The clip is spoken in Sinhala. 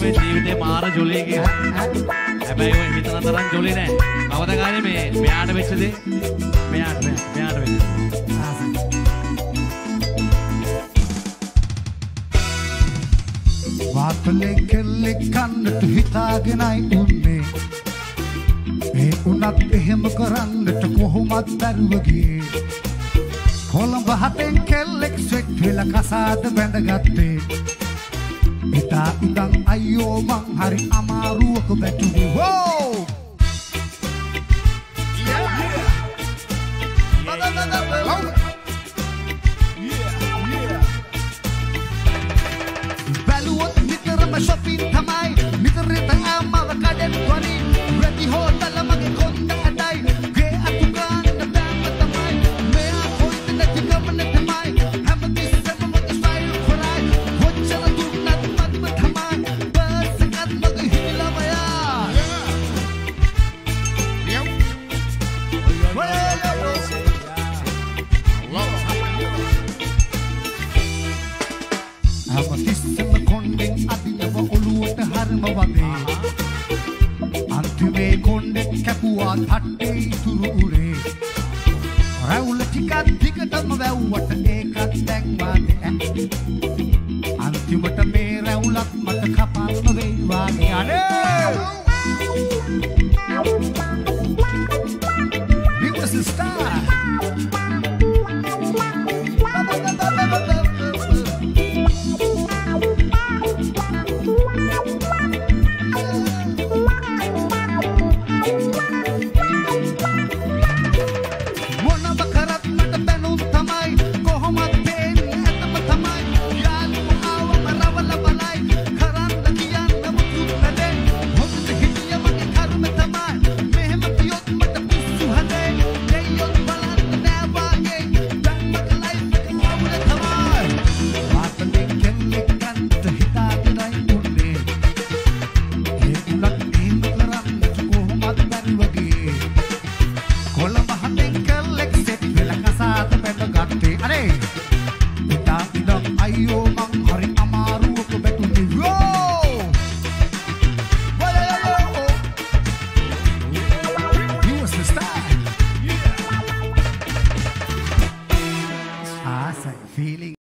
මේ ජීවිතේ මාර ජොලිය කියලා. හැබැයි ඔය හිතන තරම් ජොලි නෑ. අවදාගානේ මේ මෙයාට වෙච්ච දේ මෙයාට මෙයාට වෙච්ච වාතලේ කෙල්ලෙක් කන්නට හිතාගෙනයි උන්නේ ඒ උනත් එහෙම කරන්නට කොහොමත් දරුවගේ කොළඹ හතෙන් කෙල්ලෙක් සෙට් වෙලා කසාද බැඳගත්තේ. එදා ඉඳන් අයියෝ මං හරි අමාරුවක වැටුනේ. වෝ බැලුවොත් නිතරම shopping තමයි. නිතරට ආමව කඩෙන් වනි රෙදි හෝටල හැමතිස්සෙම කොණ්ඩෙන් අදිනව ඔළුවට හරම වදේ අන්තිමේ කොණ්ඩෙන් කැපුවා තට්ටේ ඉතුරු උරේ. රැවුල ටිකක් දිගටම වැව්වට ඒකත් දැන්වාගේ අන්තිමට